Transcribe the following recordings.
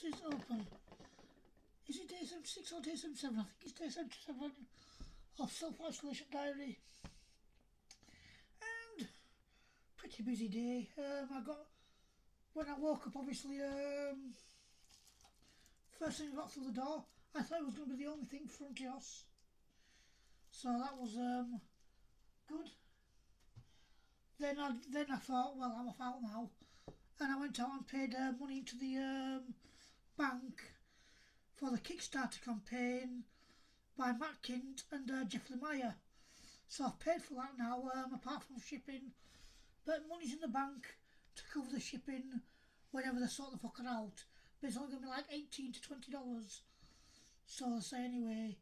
this open? Is it day 76 or day 77? I think it's day 77 of self-isolation diary. And pretty busy day. Um, I got, when I woke up obviously, um, first thing I got through the door, I thought it was going to be the only thing Frontios. So that was um, good. Then I then I thought, well, I'm off out now, and I went out and paid uh, money into the um, bank for the Kickstarter campaign by Matt Kindt and uh, Jeffrey Meyer. So I've paid for that now, um, apart from shipping, but money's in the bank to cover the shipping whenever they sort the fucker out. But it's only going to be like 18 to 20 dollars. So I say anyway,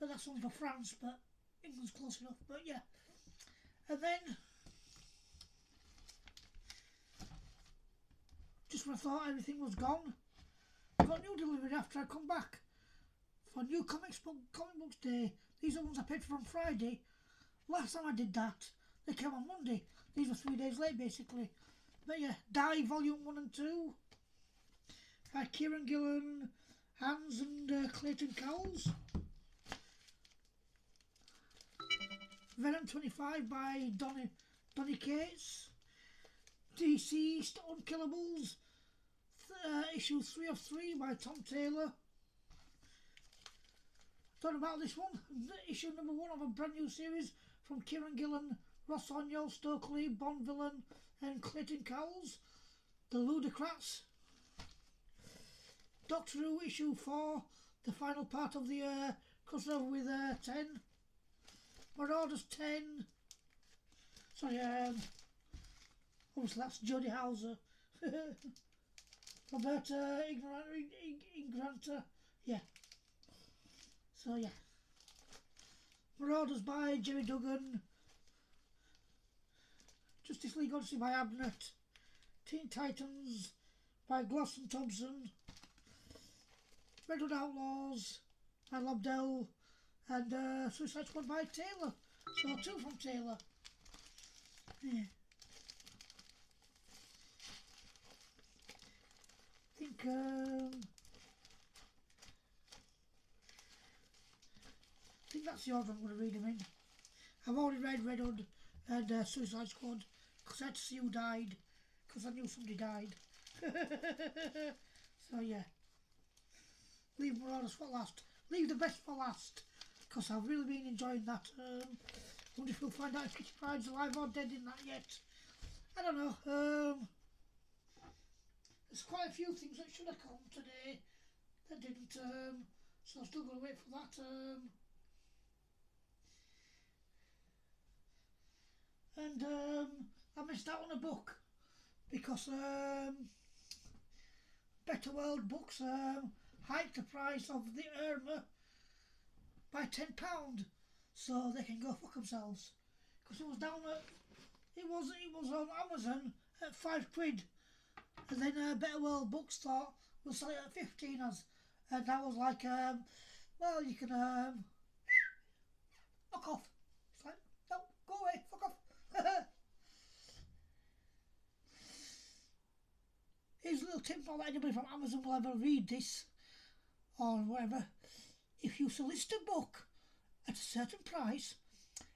but that's only for France, but England's close enough. But yeah, and then just when I thought everything was gone, I got new delivery after I come back for new comics book comic books day. These are ones I for on Friday. Last time I did that, they came on Monday. These were three days late basically. But yeah, Die Volume 1 and 2 by Kieron Gillen, Hans and uh, Clayton Cowles. Venom 25 by Donny, Donny Cates. DCeased Unkillables, uh, issue 3 of 3 by Tom Taylor. Thought about this one, issue number 1 of a brand new series from Kieron Gillen, Rossignol, Stokely, Bonvillain and Clayton Cowles. The Ludocrats. Doctor Who issue 4, the final part of the uh, crossover with uh, 10. Marauders 10. Sorry, um, obviously that's Jody Houser. Roberta Ingranata, yeah. So yeah. Marauders by Gerry Duggan. Justice League Odyssey by Abnett. Teen Titans by Glosson Thompson. Red Hood Outlaws by Lobdell and uh, Suicide Squad by Taylor. So two from Taylor. Yeah. I think I think that's the order I'm going to read them in. I've already read Red Hood and uh, Suicide Squad because I had to see who died because I knew somebody died. so yeah. Leave Marauders for last. Leave the best for last because I've really been enjoying that. Um, wonder if we'll find out if Kitty Pryde's alive or dead in that yet. I don't know. Um, there's quite a few things that should have come today that didn't. Um, so I'm still going to wait for that. Um, and um, I missed out on a book because um, Better World Books um, hiked the price of the Irma by ten pound, so they can go fuck themselves. Because it was down at, it was it was on Amazon at five quid, and then uh, Better World Books thought we'll sell it at fifteen as, and that was like, um, well you can um, fuck off. It's like no, go away, fuck off. Here's a little tip for anybody from Amazon will ever read this or whatever if you solicit a book at a certain price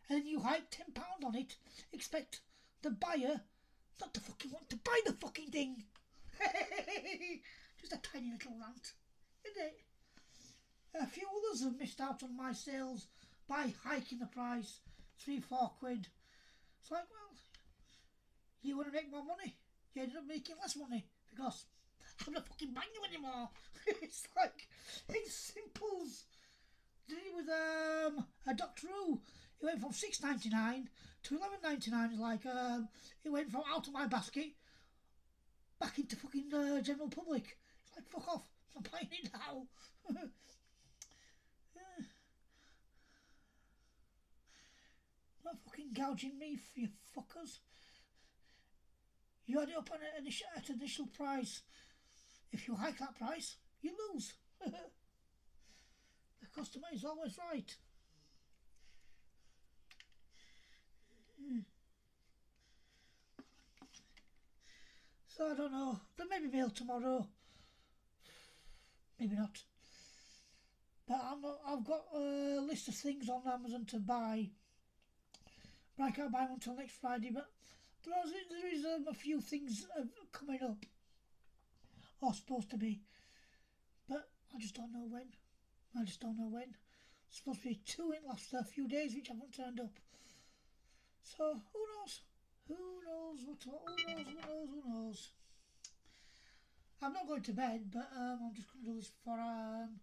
and you hike ten pound on it, expect the buyer not to fucking want to buy the fucking thing. Just a tiny little rant, isn't it? A few others have missed out on my sales by hiking the price three, four quid. It's like, well, you want to make more money, you end up making less money because I'm not fucking buying you anymore. it's like, it's simples did it with um, a Doctor Who. It went from six ninety nine to eleven ninety nine. Like um, it went from out of my basket back into fucking uh, general public. It's like fuck off. I'm buying it now. Not fucking gouging me for you fuckers. You had it up an initial, at initial price. If you hike that price, you lose. The customer is always right. So I don't know. There may be mail tomorrow. maybe not. But I'm, I've got a list of things on Amazon to buy. But I can't buy them until next Friday. But there is, there is um, a few things uh, coming up, or supposed to be. But I just don't know when. I just don't know when. supposed to be two in the last a few days, which haven't turned up. So who knows? Who knows what? Who knows? Who knows? Who knows? I'm not going to bed, but um, I'm just going to do this before um,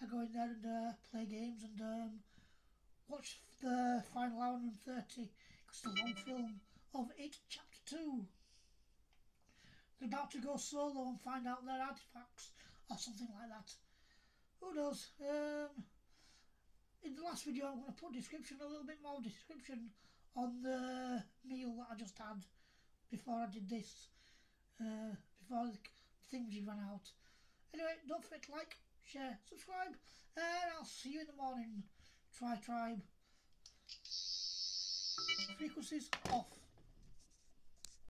I go in there and uh, play games and um, watch the final hour and thirty. It's the long film of it, chapter two. They're about to go solo and find out their artifacts or something like that. Who knows? Um, in the last video, I'm going to put description a little bit more description on the meal that I just had before I did this. Uh, before the things ran out. Anyway, don't forget to like, share, subscribe, and I'll see you in the morning. Try tribe. Frequencies off.